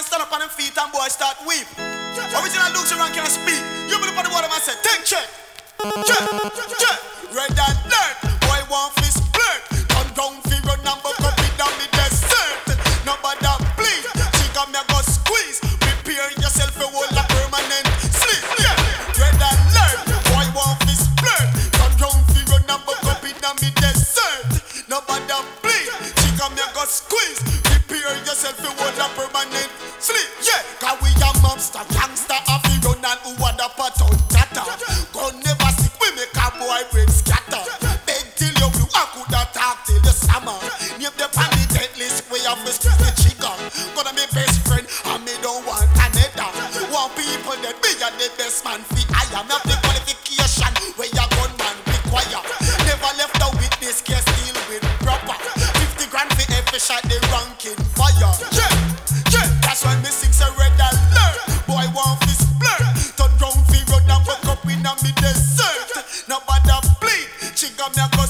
can't stand up on them feet and boy start weep. Original Luke around, can't speak. You put on the water and say, take check. Check, check, check. Red and dirt. Boy want fist flirt. Come down, figure number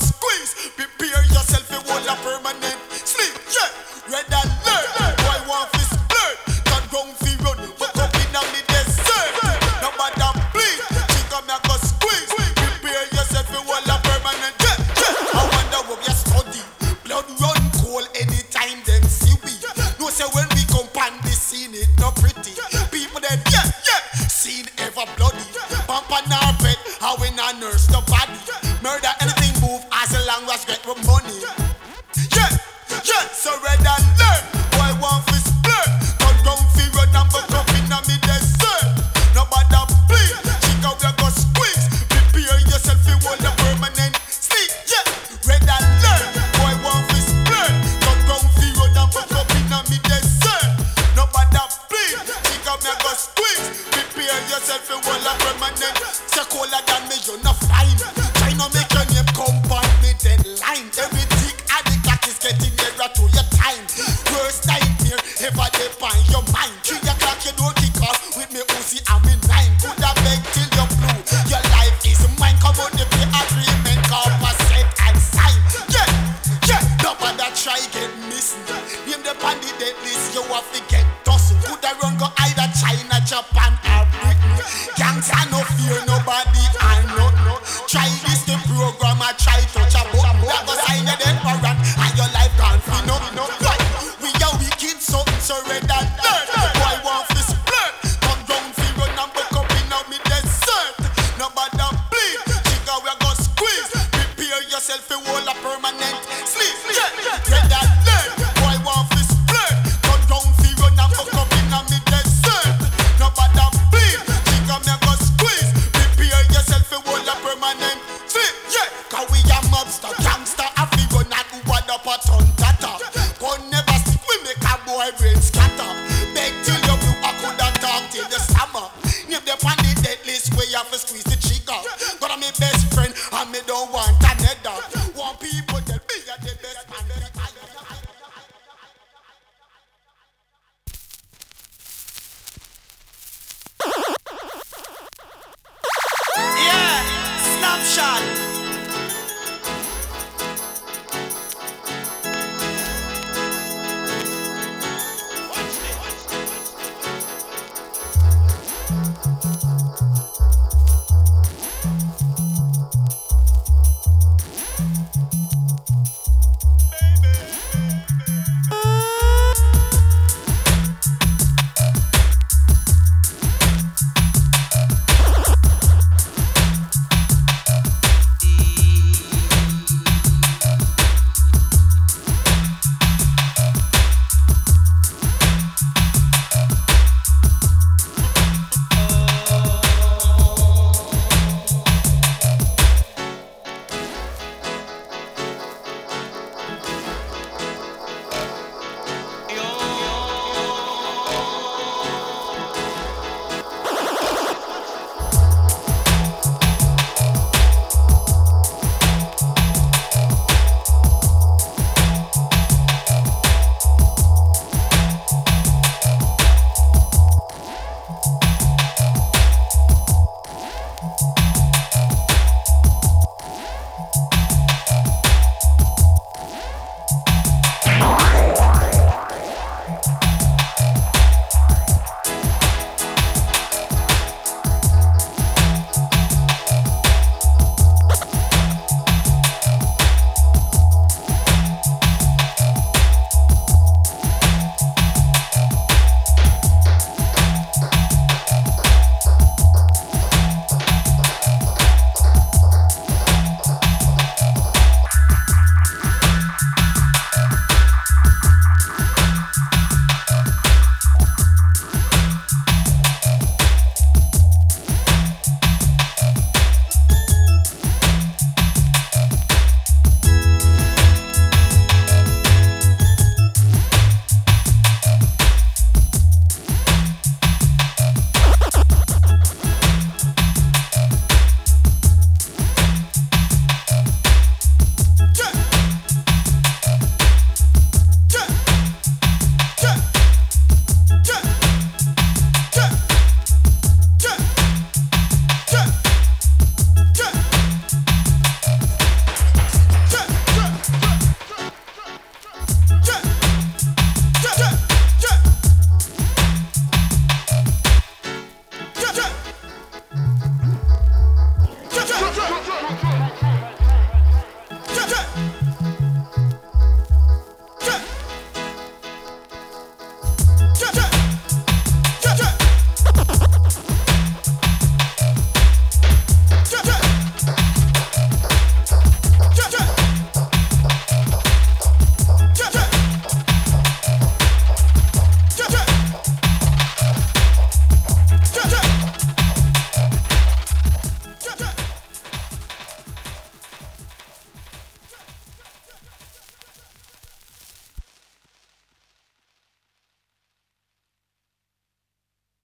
squeeze. Prepare yourself for all the permanent. Tell yourself you want a permanent. So colder than me, you're not fine. Try not make your name come compound me deadline. Everything at the clock is getting nearer to your Get big